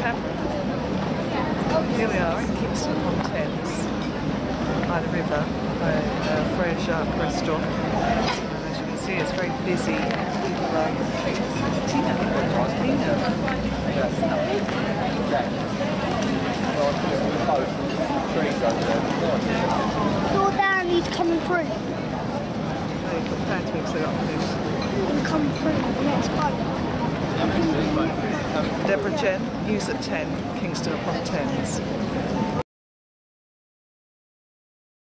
Here we are in Kingston upon Thames, by the river, by Frère Jacques restaurant. And as you can see, it's very busy. People are... Tina, Tina. Your down, he's coming through. Oh, you've got pancakes set up, please. He's coming through the next boat. Deborah Jen, news at 10, Kingston upon Thames.